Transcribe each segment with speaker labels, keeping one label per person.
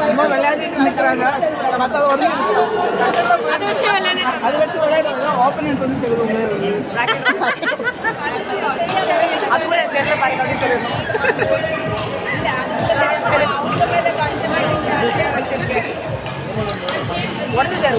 Speaker 1: சும்மா விளையாடிட்டு நிற்கிறாங்க மற்றது ஒன்று
Speaker 2: அதை வச்சு விளையாண்டு
Speaker 1: அது வச்சு வந்து சொல்லுவாங்க. அது கூட எனக்கு தெரியல அப்படின்னு சொல்லிடணும். உடஞ்சிட்டாரு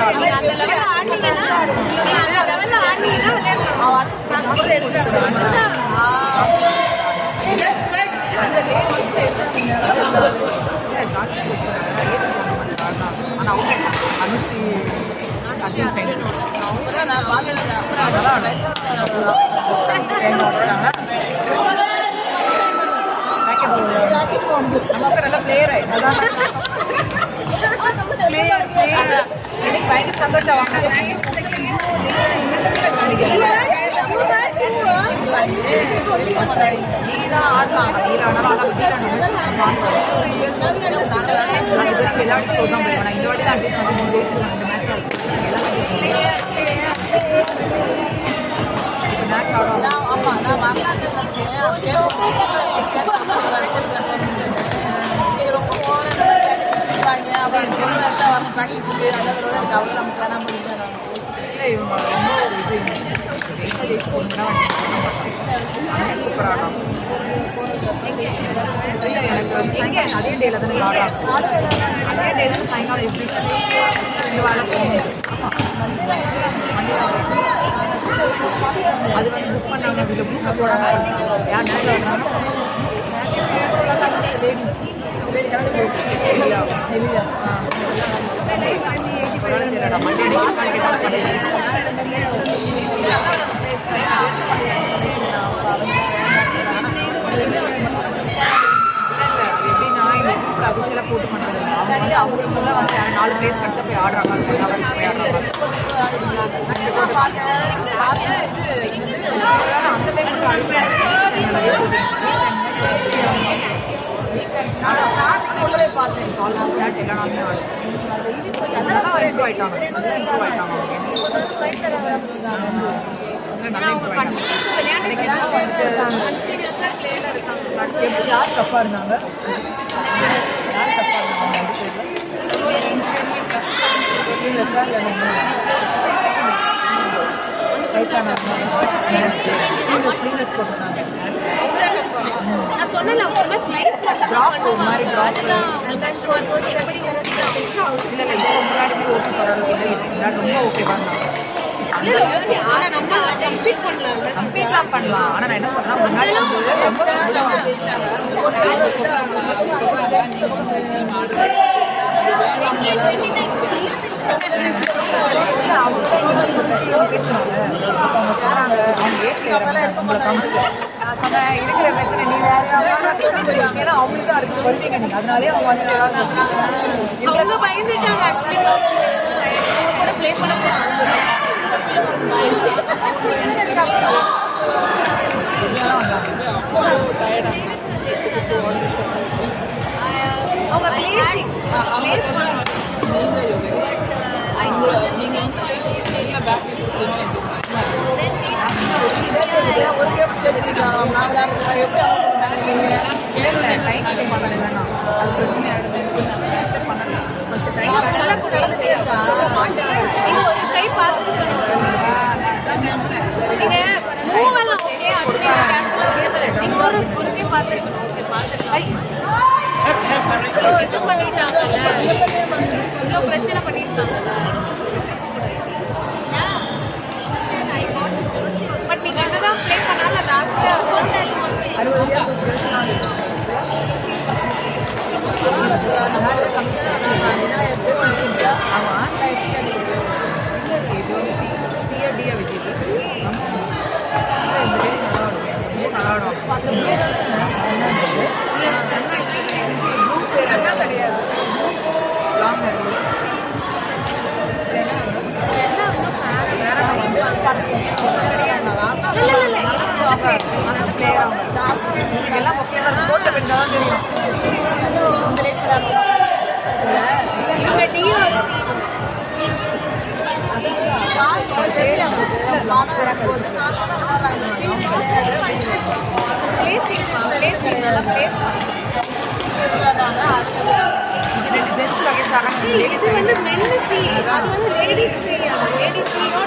Speaker 1: ஏன் ஆடல ஆனா நமக்கு நல்ல பிளேயர் ஆயிடுச்சு
Speaker 2: ஆமா நான் வரலாற்று நினைச்சேன் எனக்கு
Speaker 1: வந்து இங்கே அதே டேல தானே அதே டே தான் சாயங்காலம் எப்படி ரெண்டு அது வந்து புக் பண்ணாங்க புக் போடாங்க யார் நேரம் லேடி லேடி கலந்து இந்த புக் அபிஷியலாக போட்டு பண்ணுறது இல்லை அவங்க வந்து அவங்களுக்குள்ள வந்து நாலு பிளேஸ் கிடச்சா போய் ஆடுறாங்க. போய் ஆடுறாங்க. அந்த பார்த்தேன் ஆல்மோஸ்ட் ஸ்டார்ட் எல்லா நாளுமே ஆடுறேன் அதெல்லாம் இம்ப்ரூவ் ஆயிட்டாங்க இம்ப்ரூவ் ஆயிட்டாங்க யார் தப்பா இருந்தாங்க யார் தப்பா இருந்தாங்க போட்டிருந்தாங்க
Speaker 2: நான் சொன்னல ரொம்ப ஸ்லைஸ்
Speaker 1: ரொம்ப ஓகேவா
Speaker 2: பண்ணலாம்.
Speaker 1: ஆனா நான் என்ன சொல்றேன் முன்னாடி ரொம்ப இருக்கிற பிரச்சனை நீ வேற அவங்களுக்கு தான் வருவீங்க நீங்க அதனாலே அவங்க வந்து
Speaker 2: அவங்க பயந்துட்டாங்க ஆக்சுவலி ப்ளே பண்ண அவங்க பிளேசிங் பிளேஸ்
Speaker 1: ஒரு
Speaker 2: கை நீங்க ஒரு ஒரு கை பார்த்துருக்கணும் ஓகே பார்த்துருக்கோம் இது பண்ணிட்டாங்கல்ல இவ்வளோ பிரச்சனை பண்ணிட்டாங்கல்ல பட் நீங்க அங்கதான் ப்ளே பண்ணால லாஸ்ட்ல
Speaker 1: அறுபது
Speaker 2: அந்த பேர்
Speaker 1: சென்னை
Speaker 3: இது வந்து மென்னு சி அது வந்து லேடிஸ் சி லேடிஸ் சியோ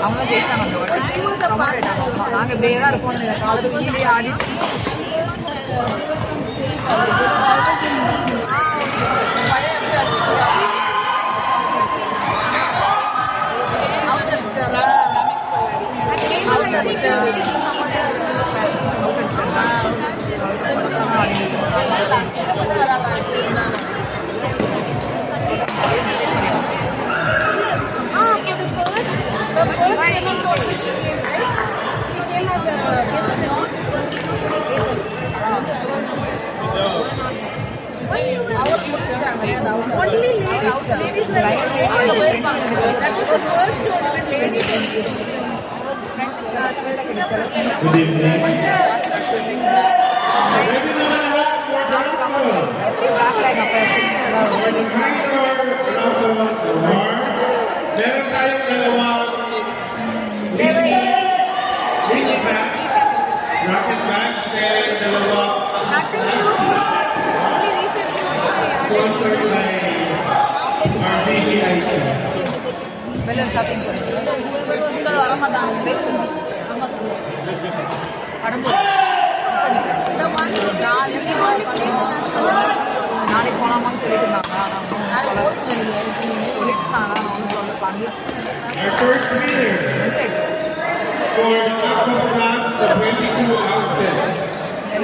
Speaker 1: அவங்க ஜெயிச்சாங்க நாங்க இப்படியே தான் இருப்போம் காலேஜ் கீழே ஆடி.
Speaker 3: Ah, for Only ladies, ladies were That was the first tournament ladies.
Speaker 4: Good evening. Pwede naman naman for Bronco. Minor Bronco Award. Meron tayong dalawang mini, mini bags, rocket bags, and dalawang
Speaker 3: sponsored by our வெளியில்
Speaker 4: shopping போகிறேன் வர
Speaker 1: மாட்டாங்க waste நாளைக்கு போனாமான்னு சொல்லிட்டு இருந்தாங்க சொல்லிட்டு இருந்தாங்க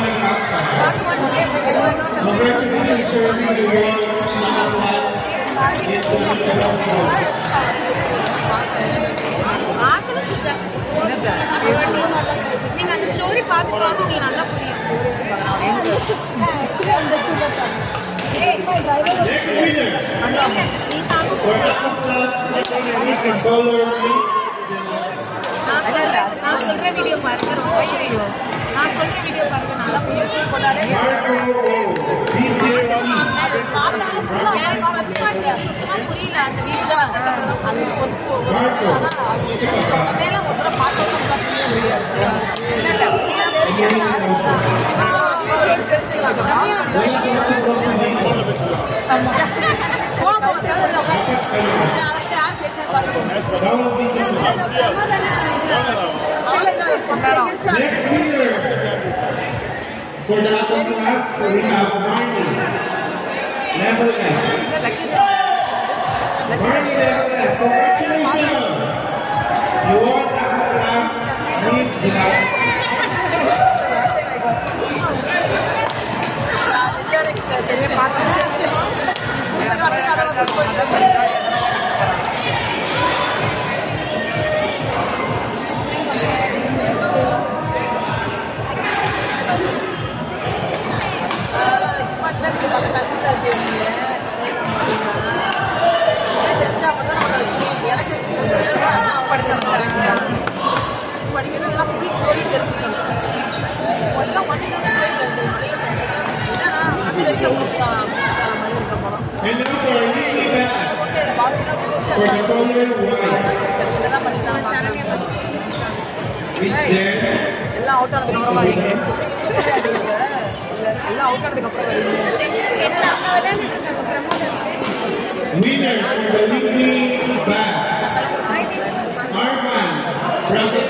Speaker 4: aqua class of 22 ounces in the color flamingo. Aqua class winner, Rena from P4 Rena, ano ba? Next winner, Sherry, Sherry, one of our Congratulations, Sherry, you won international
Speaker 3: நீங்க அந்த ஸ்டோரி பார்த்து பார்த்து உங்களுக்கு நல்லா புரியும்
Speaker 4: Next winner
Speaker 3: நீ தாங்க நான் சொல்ற வீடியோ பாருங்க ரொம்ப தெரியும் நான் சொல்ற வீடியோ பாருங்க நல்லா முயற்சி போட்டாலே
Speaker 4: Marco
Speaker 3: புரியல அந்த வீடியோ அது கொஞ்சம் ஒரு பார்த்து
Speaker 4: Bawal. Next winner for the Aqua Class, we have Marnie. Level F. Marnie Level F, congratulations! You won Aqua Class with
Speaker 2: cepat kan kita ganti lagi எல்லாம்
Speaker 1: அவுட் ஆனதுக்கு அப்புறம் வரீங்க எல்லாம் அவுட் ஆனதுக்கு அப்புறம் வரீங்க
Speaker 4: winner for the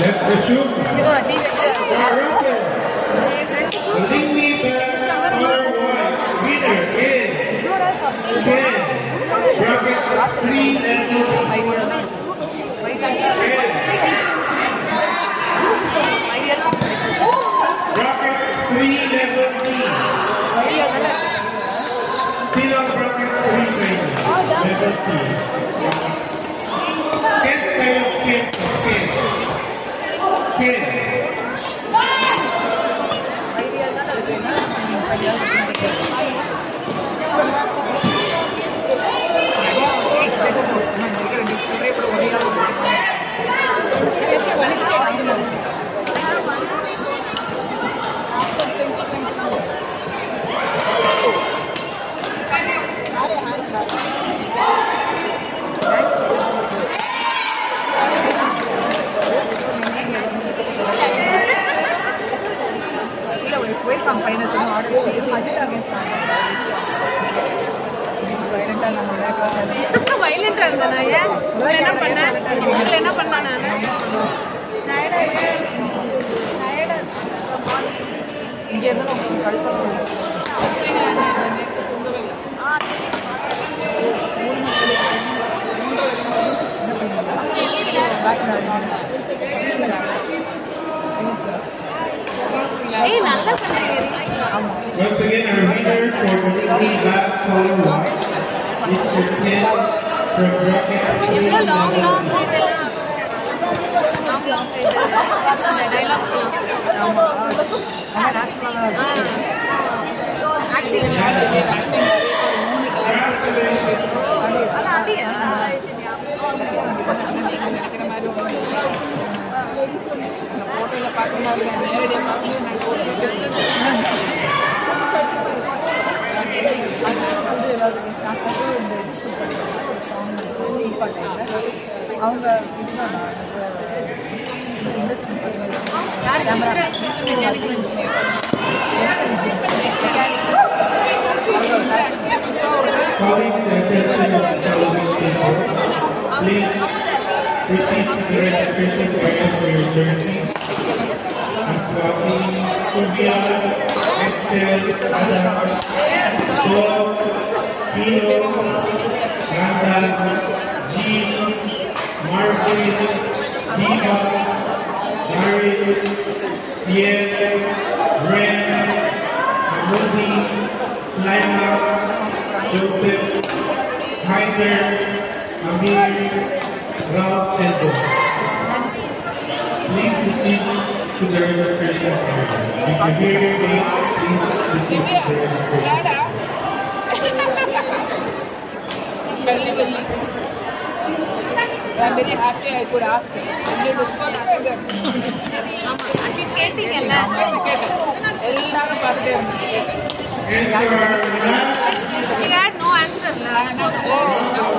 Speaker 4: Let's
Speaker 1: pursue.
Speaker 3: ಹೀಗೆ ಏನೋ
Speaker 4: Once again, our winner for the black color watch, Mr. Ken from Rocket. 3
Speaker 3: dialogues
Speaker 2: ஃபோட்டோவில் பார்க்கும்போது நேரடியாக பார்க்கும்போது
Speaker 1: ஏதாவது நான் வந்து இந்த இது ஷூட் பண்ணுறேன் சாங் அவங்க இதுதான்
Speaker 4: Calling the attention of television please to the registration area for your jersey. Aswati, Sylvia, Excel, Adam, Joel, Pino, Randall, Jean, Marvin, Diva, David, Pierre, Ren, Ruby, Climax, Joseph, Heider, Amir, Ralph, and Bo. Please proceed to the registration area. If you hear your names, please proceed to the registration.
Speaker 2: I'm very happy I could ask him. ಇಲ್ಲಿ discount
Speaker 4: ಹಾಕಿದ್ದಾರೆ ಕೇಳ್ತೀನಲ್ಲ ಎಲ್ಲರೂ ಬರ್ತೇ
Speaker 3: She no answer.
Speaker 1: No,
Speaker 2: no, no, no, no,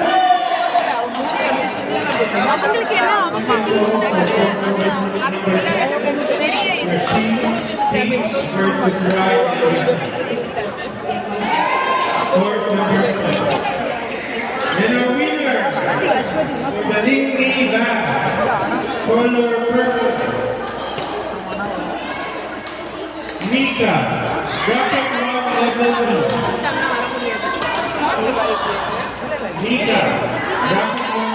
Speaker 2: no,
Speaker 3: அவங்களுக்கு என்ன பெரிய இது
Speaker 4: versus right. Court number seven. And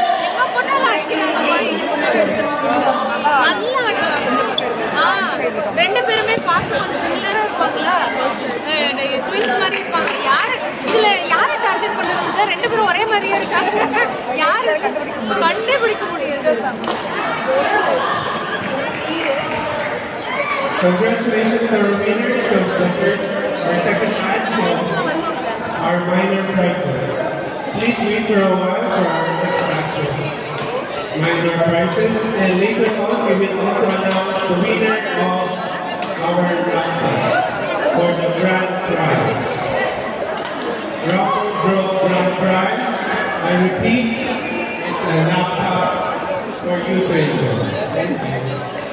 Speaker 3: ரெண்டு பேருமே பார்க்க கொஞ்சம் சிமிலரா இருப்பாங்களா ட்வின்ஸ் மாதிரி இருப்பாங்க யாரு இதுல யாரை டார்கெட் பண்ண சுஜா ரெண்டு பேரும் ஒரே மாதிரியே இருக்காங்க யாரு கண்டுபிடிக்க முடியாது
Speaker 4: Congratulations to the winners of the first or second match of our minor prizes. Please wait for a while for our next matches. Minor prizes and later on we will also announce the winner of our raffle for the grand prize. Raffle draw grand prize. I repeat, it's a laptop for you to enjoy. Thank you.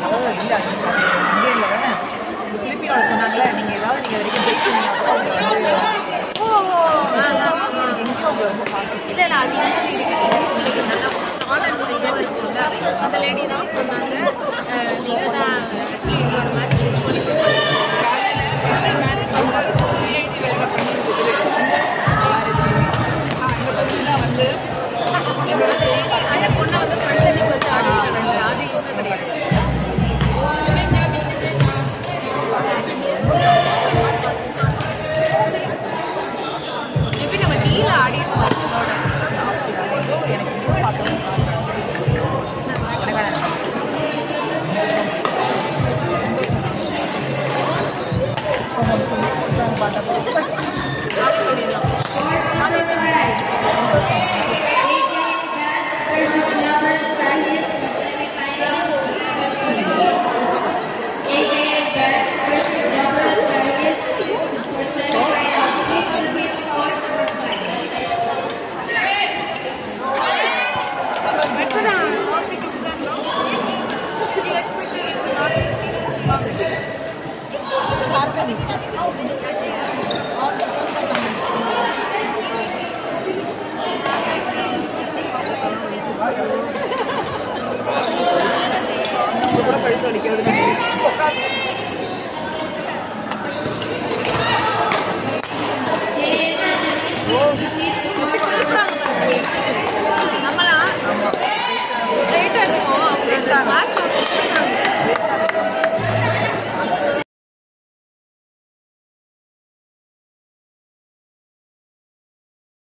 Speaker 1: அதாவது இல்லை இந்தியனில் தானே பிலிப்பினோட சொன்னாங்களே நீங்கள் ஏதாவது நீங்கள் வரைக்கும்
Speaker 3: ஓ ஓ, அது அந்த லேடி தான் சொன்னாங்க நீங்கள் நீங்க தான் ஒரு மாதிரி